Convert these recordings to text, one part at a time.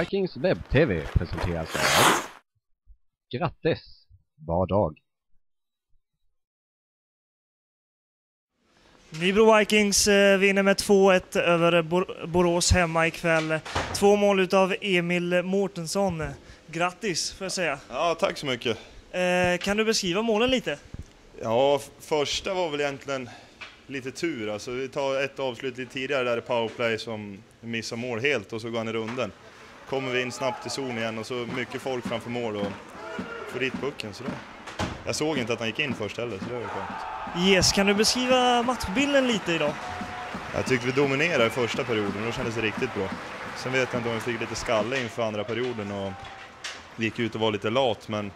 Vikings webb-tv presenteras av Grattis var dag. Nybro Vikings eh, vinner med 2-1 över Bor Borås hemma ikväll. Två mål utav Emil Mårtensson. Grattis får jag säga. Ja, tack så mycket. Eh, kan du beskriva målen lite? Ja, första var väl egentligen lite tur. Alltså, vi tar ett avslut lite tidigare där i powerplay som missar mål helt och så går han i runden. Kommer vi in snabbt i zon igen och så mycket folk framför mål och får dit pucken. Så det. Jag såg inte att han gick in först heller, så det var ju skönt. Yes, kan du beskriva matchbilden lite idag? Jag tyckte vi dominerade i första perioden och då kändes det riktigt bra. Sen vet jag inte om vi fick lite skalle inför andra perioden och vi gick ut och var lite lat men...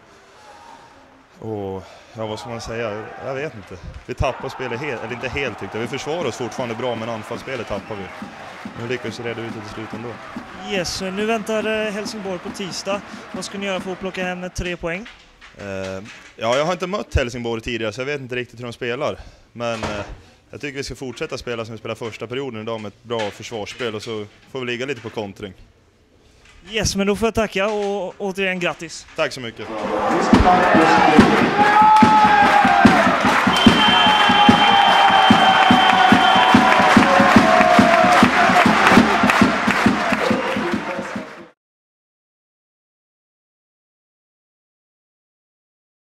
Och, ja vad ska man säga? Jag vet inte. Vi tappade spelet helt, eller inte helt tyckte jag. Vi försvarade oss fortfarande bra men anfallsspelet tappade vi. Nu lyckades vi reda ut det till slut ändå. Yes, nu väntar eh, Helsingborg på tisdag. Vad ska ni göra för att plocka hem tre poäng? Eh, ja, jag har inte mött Helsingborg tidigare så jag vet inte riktigt hur de spelar. Men eh, jag tycker vi ska fortsätta spela som vi spelade första perioden idag med ett bra försvarsspel och så får vi ligga lite på kontring. Yes, men då får jag tacka och återigen grattis. Tack så mycket.